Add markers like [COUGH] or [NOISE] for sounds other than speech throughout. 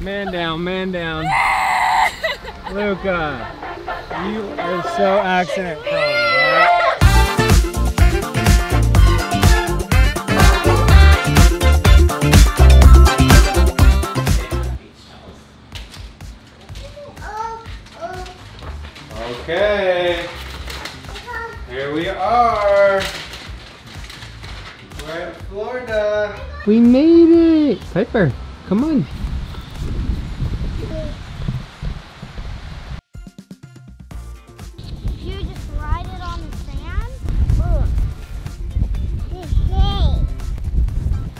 Man down, man down. Luca, you are so accident prone. Okay, here we are. We're in Florida. We made it! Piper, come on.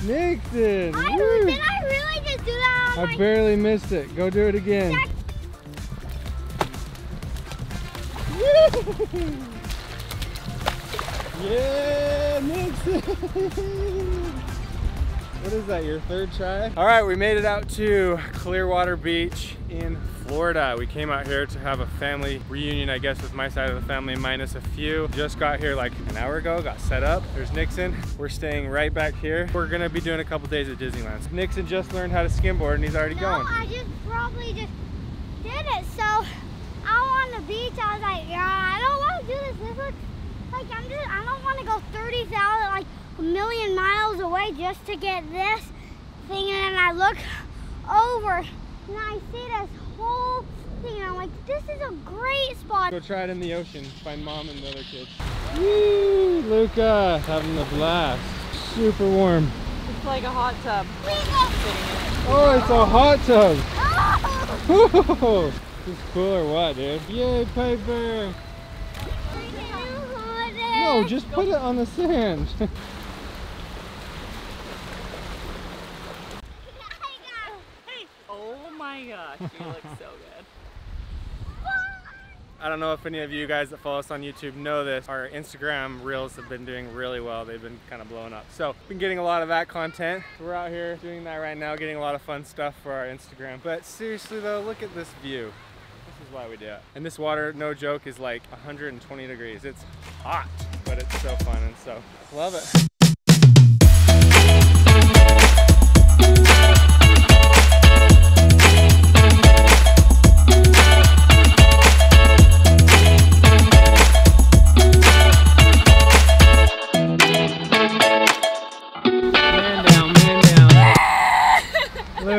Nixon! I, woo. did I really just do that on I my barely missed it. Go do it again. [LAUGHS] Yeah, Nixon! [LAUGHS] what is that, your third try? All right, we made it out to Clearwater Beach in Florida. We came out here to have a family reunion, I guess, with my side of the family minus a few. Just got here like an hour ago, got set up. There's Nixon. We're staying right back here. We're gonna be doing a couple days at Disneyland. Nixon just learned how to skimboard and he's already No, going. I just probably just did it. So out on the beach, I was like, yeah, I don't want to do this. This looks like I'm just, I don't want to go 30,000, like a million miles away just to get this thing. And then I look over and I see this whole thing. And I'm like, this is a great spot. Go try it in the ocean. Find mom and the other kids. Woo! Luca having a blast. Super warm. It's like a hot tub. Oh, it's a hot tub. [LAUGHS] Oh! Whoa! This is cool or what, dude? Yay, Piper! No, just put it on the sand. [LAUGHS] Oh you look so good. [LAUGHS] I don't know if any of you guys that follow us on YouTube know this. Our Instagram reels have been doing really well. They've been kind of blowing up. So, been getting a lot of that content. We're out here doing that right now, getting a lot of fun stuff for our Instagram. But seriously though, look at this view. This is why we do it. And this water, no joke, is like 120 degrees. It's hot, but it's so fun and so love it.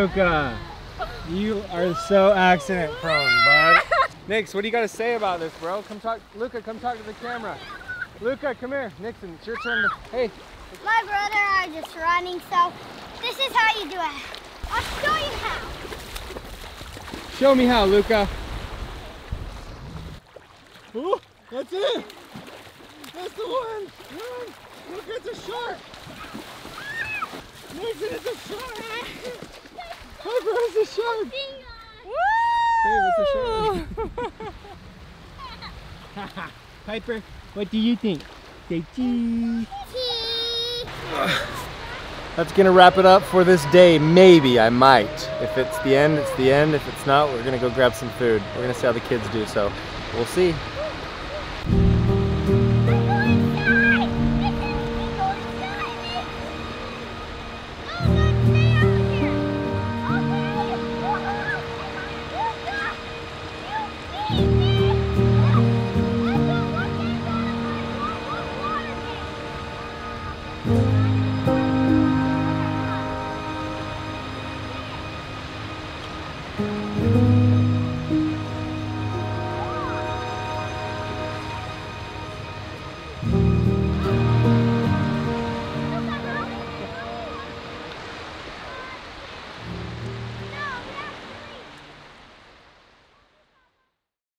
Luca, you are so accident prone, bud. Nix, what do you got to say about this, bro? Come talk, Luca, come talk to the camera. Luca, come here. Nixon, it's your turn to, hey, My brother are just running, so this is how you do it. I'll show you how. show me how, Luca. Ooh, that's it. That's the one. Run. Look, it's a shark. Nixon, it's a shark. Piper, a shark. Hey, it's a shark. Piper, what do you think? Say cheese. That's gonna wrap it up for this day. Maybe I might. If it's the end, it's the end. If it's not, we're gonna go grab some food. We're gonna see how the kids do. So we'll see. Thank